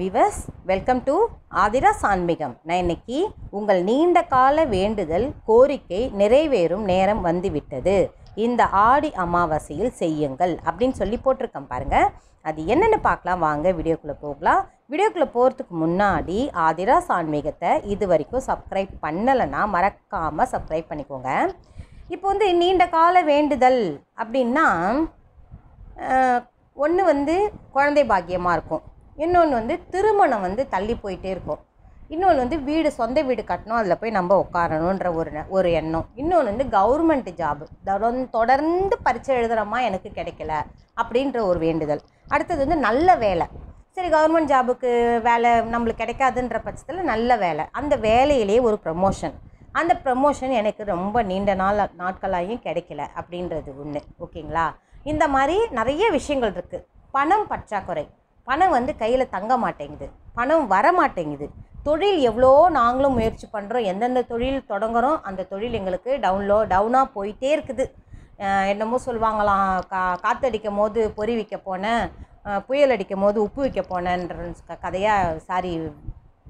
விவஸ் welcome to Aathira சான்மிகம். நான் இன்னைக்கு உங்கள் நீண்ட கால வேண்டுதல் கோரிக்கை நிறைவேறும் நேரம் வந்துவிட்டது. இந்த ஆடி அமாவாசையில் செய்யுங்கள் அப்படின்னு சொல்லி போட்டிருக்கேன் பாருங்க. அது என்னென்னு பார்க்கலாம். வாங்க வீடியோக்குள்ளே போகலாம். வீடியோக்குள்ளே போகிறதுக்கு முன்னாடி ஆதிரா சான்மிகத்தை இது வரைக்கும் சப்ஸ்கிரைப் பண்ணலைன்னா மறக்காமல் சப்ஸ்கிரைப் பண்ணிக்கோங்க. இப்போ வந்து நீண்ட கால வேண்டுதல் அப்படின்னா ஒன்று வந்து குழந்தை பாக்கியமாக இருக்கும். இன்னொன்று வந்து திருமணம் வந்து தள்ளி போயிட்டே இருக்கும். இன்னொன்று வந்து வீடு சொந்த வீடு கட்டணும் அதில் போய் நம்ம உட்காரணுன்ற ஒரு ஒரு எண்ணம். இன்னொன்று வந்து கவர்மெண்ட் ஜாபு தொடர்ந்து பரீட்சை எழுதுகிறோமா எனக்கு கிடைக்கல அப்படின்ற ஒரு வேண்டுதல். அடுத்தது வந்து நல்ல வேலை. சரி கவர்மெண்ட் ஜாபுக்கு வேலை நம்மளுக்கு கிடைக்காதுன்ற பட்சத்தில் நல்ல வேலை. அந்த வேலையிலேயே ஒரு ப்ரமோஷன் அந்த ப்ரமோஷன் எனக்கு ரொம்ப நீண்ட நாள் நாட்களாயும் கிடைக்கல அப்படின்றது ஒன்று ஓகேங்களா? இந்த மாதிரி நிறைய விஷயங்கள் இருக்குது பணம் பற்றாக்குறை. பணம் வந்து கையில் தங்க மாட்டேங்குது. பணம் வர மாட்டேங்குது. தொழில் எவ்வளோ நாங்களும் முயற்சி பண்ணுறோம் எந்தெந்த தொழில் தொடங்குறோம் அந்த தொழில் எங்களுக்கு டவுன்லோ டவுனாக போயிட்டே இருக்குது. என்னமோ சொல்லுவாங்களாம் கா காற்றடிக்கும் போது பொறி வைக்க போனேன் புயல் அடிக்கும் போது உப்பு வைக்க போனேன்ற கதையாக சாரி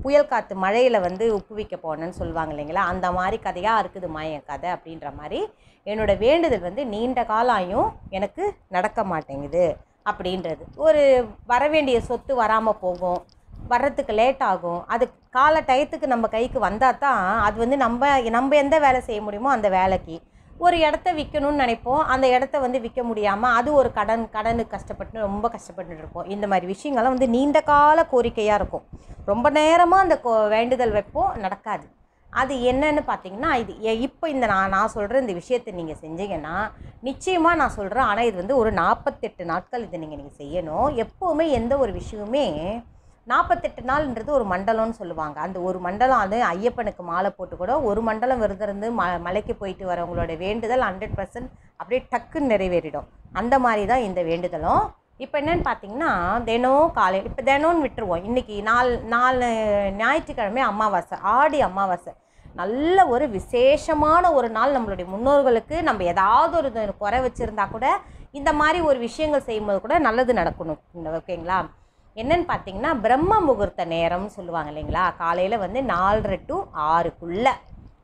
புயல் காற்று மழையில் வந்து உப்பு வைக்க போனேன்னு சொல்லுவாங்க இல்லைங்களா? அந்த மாதிரி கதையாக இருக்குதுமா என் கதை அப்படின்ற மாதிரி என்னோட வேண்டுதல் வந்து நீண்ட காலாயும் எனக்கு நடக்க மாட்டேங்குது. அப்படின்றது. ஒரு வர வேண்டிய சொத்து வராமல் போகும். வர்றதுக்கு லேட் ஆகும். அது கால டயத்துக்கு நம்ம கைக்கு வந்தால் தான் அது வந்து நம்ம நம்ம எந்த வேலை செய்ய முடியுமோ அந்த வேலைக்கு. ஒரு இடத்த விற்கணும்னு நினைப்போம். அந்த இடத்த வந்து விற்க முடியாமல் அது ஒரு கடன் கடனுக்கு கஷ்டப்பட்டு ரொம்ப கஷ்டப்பட்டு இருப்போம். இந்த மாதிரி விஷயங்கள்லாம் வந்து நீண்ட கால கோரிக்கையாக இருக்கும். ரொம்ப நேரமாக அந்த கோ வேண்டுதல் வைப்போம். நடக்காது. அது என்னன்னு பார்த்தீங்கன்னா இது எ- இப்போ இந்த நான் நான் சொல்கிற இந்த விஷயத்தை நீங்கள் செஞ்சீங்கன்னா நிச்சயமாக நான் சொல்கிறேன் ஆனால் இது வந்து ஒரு நாற்பத்தெட்டு நாட்கள் இதை நீங்கள் நீங்கள் செய்யணும். எப்போவுமே எந்த ஒரு விஷயமுமே நாற்பத்தெட்டு நாள்ன்றது ஒரு மண்டலம்னு சொல்லுவாங்க. அந்த ஒரு மண்டலம் அது ஐயப்பனுக்கு மாலை போட்டு கூட ஒரு மண்டலம் விரதம் ம மலைக்கு போயிட்டு வரவங்களோட வேண்டுதல் ஹண்ட்ரட் பர்சன்ட் அப்படியே டக்குன்னு நிறைவேறிடும். அந்த மாதிரி தான் இந்த வேண்டுதலும். இப்போ என்னென்னு பார்த்தீங்கன்னா தினம் காலையில் இப்போ தினம்னு விட்டுருவோம். இன்றைக்கி நாலு நாலு ஞாயிற்றுக்கிழமை அமாவாசை ஆடி அமாவாசை. நல்ல ஒரு விசேஷமான ஒரு நாள் நம்மளுடைய முன்னோர்களுக்கு நம்ம ஏதாவது ஒரு குறை வச்சுருந்தா கூட இந்த மாதிரி ஒரு விஷயங்கள் செய்யும்போது கூட நல்லது நடக்கணும் ஓகேங்களா? என்னன்னு பார்த்தீங்கன்னா பிரம்ம முகூர்த்த நேரம்னு சொல்லுவாங்க இல்லைங்களா? காலையில் வந்து நாலரை டு ஆறுக்குள்ளே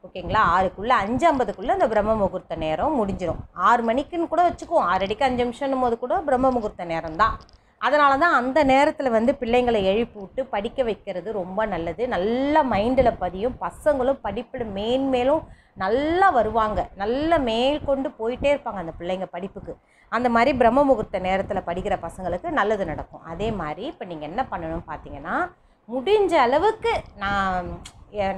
ஓகேங்களா? ஆறுக்குள்ளே அஞ்சு ஐம்பதுக்குள்ளே அந்த பிரம்ம முகூர்த்த நேரம் முடிஞ்சிடும் ஆறு மணிக்குன்னு கூட வச்சுக்குவோம் ஆறடிக்கு அஞ்சு நிமிஷம் போது கூட பிரம்ம முகூர்த்த நேரம் தான் அதனால தான் அந்த நேரத்தில் வந்து பிள்ளைங்களை எழுப்பி விட்டு படிக்க வைக்கிறது ரொம்ப நல்லது. நல்ல மைண்டில் பதியும். பசங்களும் படிப்பில் மேன்மேலும் நல்லா வருவாங்க. நல்ல மேல் கொண்டு போயிட்டே இருப்பாங்க அந்த பிள்ளைங்க படிப்புக்கு. அந்த மாதிரி பிரம்ம முகூர்த்த நேரத்தில் படிக்கிற பசங்களுக்கு நல்லது நடக்கும். அதே மாதிரி இப்போ நீங்கள் என்ன பண்ணணும் பார்த்தீங்கன்னா முடிஞ்ச அளவுக்கு நான்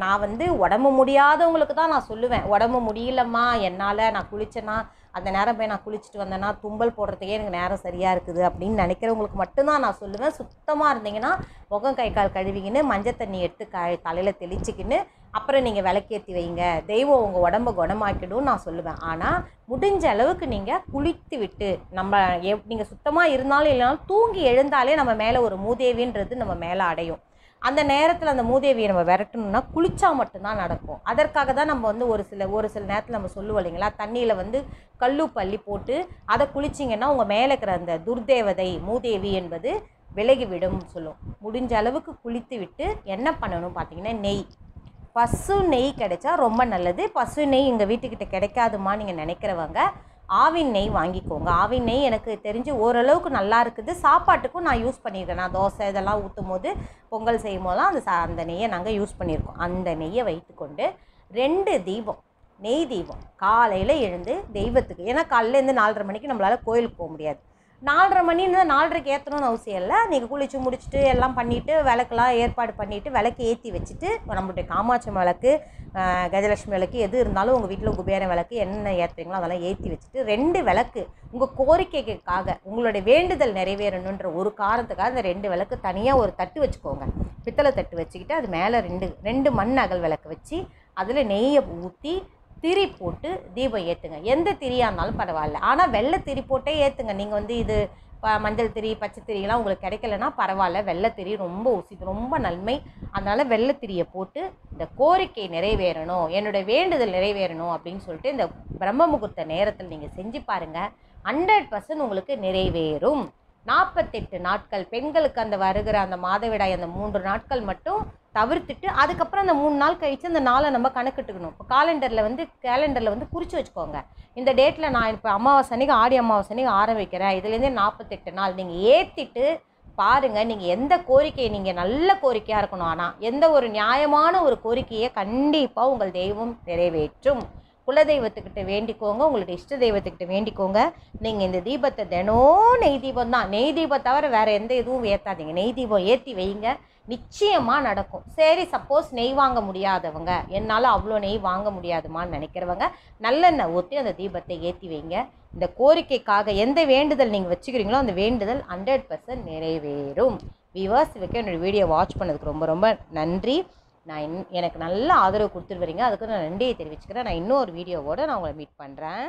நான் வந்து உடம்பு முடியாதவங்களுக்கு தான் நான் சொல்லுவேன். உடம்பு முடியலம்மா என்னால் நான் குளிச்சேன்னா அந்த நேரம் போய் நான் குளிச்சுட்டு வந்தேன்னா தும்பல் போடுறதுக்கே எனக்கு நேரம் சரியாக இருக்குது அப்படின்னு நினைக்கிறவங்களுக்கு மட்டும்தான் நான் சொல்லுவேன். சுத்தமாக இருந்தீங்கன்னா முகம் கை கால் கழுவிக்கின்னு மஞ்சள் தண்ணி எடுத்து க தலையில் தெளிச்சிக்கின்னு அப்புறம் நீங்கள் விளக்கேற்றி வைங்க. தெய்வம் உங்கள் உடம்ப குணமாக்கிடும் நான் சொல்லுவேன். ஆனால் முடிஞ்ச அளவுக்கு நீங்கள் குளித்து விட்டு நம்ம எப் நீங்கள் சுத்தமாக இருந்தாலும் இல்லைனாலும் தூங்கி எழுந்தாலே நம்ம மேலே ஒரு மூதேவின்றது நம்ம மேலே அடையும். அந்த நேரத்தில் அந்த மூதேவியை நம்ம விரட்டணும்னா குளிச்சா மட்டும்தான் நடக்கும். அதற்காக தான் நம்ம வந்து ஒரு சில ஒரு சில நேரத்தில் நம்ம சொல்லுவோம் இல்லைங்களா? தண்ணியில் வந்து கல்லு பள்ளி போட்டு அதை குளிச்சிங்கன்னா உங்கள் மேலே இருக்கிற அந்த துர்தேவதை மூதேவி என்பது விலகிவிடும் சொல்லும். முடிஞ்ச அளவுக்கு குளித்து விட்டு என்ன பண்ணணும் பார்த்தீங்கன்னா நெய். பசு நெய் கிடைச்சா ரொம்ப நல்லது. பசு நெய் எங்கள் வீட்டுக்கிட்ட கிடைக்காதுமா நீங்கள் நினைக்கிறவங்க ஆவின் நெய் வாங்கிக்கோங்க. ஆவின் நெய் எனக்கு தெரிஞ்சு ஓரளவுக்கு நல்லா இருக்குது. சாப்பாட்டுக்கும் நான் யூஸ் பண்ணியிருக்கேன் நான் தோசை இதெல்லாம் ஊற்றும் போது பொங்கல் செய்யும் போதெல்லாம் அந்த சா அந்த நெய்யை நாங்கள் யூஸ் பண்ணியிருக்கோம் அந்த நெய்யை வைத்துக்கொண்டு ரெண்டு தீபம் நெய் தீபம். காலையில் எழுந்து தெய்வத்துக்கு ஏன்னா காலையிலேருந்து நாலரை மணிக்கு நம்மளால் கோயிலுக்கு போக முடியாது. நாலரை மணின்னு நாலரைக்கு ஏற்றணும்னு அவசியம் இல்லை. நீங்கள் குளிச்சு முடிச்சுட்டு எல்லாம் பண்ணிவிட்டு விளக்கெல்லாம் ஏற்பாடு பண்ணிவிட்டு விளக்கு ஏற்றி வச்சுட்டு நம்மளுடைய காமாட்சி விளக்கு கஜலட்சுமி விளக்கு எது இருந்தாலும் உங்கள் வீட்டில் குபேர விளக்கு என்ன ஏற்றுறீங்களோ அதெல்லாம் ஏற்றி வச்சுட்டு ரெண்டு விளக்கு உங்கள் கோரிக்கைக்காக உங்களுடைய வேண்டுதல் நிறைவேறணுன்ற ஒரு காரணத்துக்காக அந்த ரெண்டு விளக்கு தனியாக ஒரு தட்டு வச்சுக்கோங்க. பித்தளை தட்டு வச்சுக்கிட்டு அது மேலே ரெண்டு ரெண்டு மண் அகல் விளக்கு வச்சு அதில் நெய்யை ஊற்றி திரி போட்டு தீபம் ஏற்றுங்க எந்த திரியாக இருந்தாலும் பரவாயில்ல. ஆனால் வெள்ளை திரி போட்டே ஏற்றுங்க நீங்கள் வந்து இது மஞ்சள் திரி பச்சை திரியெல்லாம் உங்களுக்கு கிடைக்கலனா பரவாயில்ல. வெள்ளை திரி ரொம்ப உசி ரொம்ப நன்மை. அதனால் வெள்ளை திரியை போட்டு இந்த கோரிக்கை நிறைவேறணும். என்னுடைய வேண்டுதல் நிறைவேறணும் அப்படின்னு சொல்லிட்டு இந்த பிரம்ம முகூர்த்த நேரத்தில் நீங்கள் செஞ்சு பாருங்கள் ஹண்ட்ரட் பர்சன்ட் உங்களுக்கு நிறைவேறும். நாற்பத்தெட்டு நாட்கள் பெண்களுக்கு அந்த வருகிற அந்த மாதவிடாய் அந்த மூன்று நாட்கள் மட்டும் தவிர்த்துட்டு அதுக்கப்புறம் அந்த மூணு நாள் கழித்து அந்த நாளை நம்ம கணக்கிட்டுக்கணும். இப்போ காலண்டரில் வந்து கேலண்டரில் வந்து குறித்து வச்சுக்கோங்க. இந்த டேட்டில் நான் இப்போ அமாவாசை அன்னைக்கு ஆடி அமாவாசை அன்னைக்கு ஆரம்பிக்கிறேன் இதுலேருந்தே நாற்பத்தெட்டு நாள். நீங்கள் ஏற்றிட்டு பாருங்கள் நீங்கள் எந்த கோரிக்கையை நீங்கள் நல்ல கோரிக்கையாக இருக்கணும். ஆனால் எந்த ஒரு நியாயமான ஒரு கோரிக்கையை கண்டிப்பாக உங்கள் தெய்வம் நிறைவேற்றும். குலதெய்வத்துக்கிட்ட வேண்டிக்கோங்க உங்களுடைய இஷ்ட தெய்வத்துக்கிட்ட வேண்டிக்கோங்க. நீங்கள் இந்த தீபத்தை தினம் நெய் தீபம் தான். நெய் தீபம் தவிர வேறு எந்த இதுவும் ஏற்றாதீங்க நெய் தீபம் ஏற்றி வைங்க. நிச்சயமாக நடக்கும். சரி சப்போஸ் நெய் வாங்க முடியாதவங்க. என்னால் அவ்வளோ நெய் வாங்க முடியாதுமான்னு நினைக்கிறவங்க நல்லெண்ணெய் ஊற்றி அந்த தீபத்தை ஏற்றி வைங்க. இந்த கோரிக்கைக்காக எந்த வேண்டுதல் நீங்கள் வச்சுக்கிறீங்களோ அந்த வேண்டுதல் ஹண்ட்ரட் பர்சன்ட் நிறைவேறும். விவர்ஸ் வைக்க என்னோட வீடியோ வாட்ச் பண்ணதுக்கு ரொம்ப ரொம்ப நன்றி. நான் இன் எனக்கு நல்ல ஆதரவு கொடுத்துட்டு வரீங்க. அதுக்கு நான் நன்றியை தெரிவிச்சுக்கிறேன். நான் இன்னொரு வீடியோவோடு நான் உங்களை மீட் பண்ணுறேன்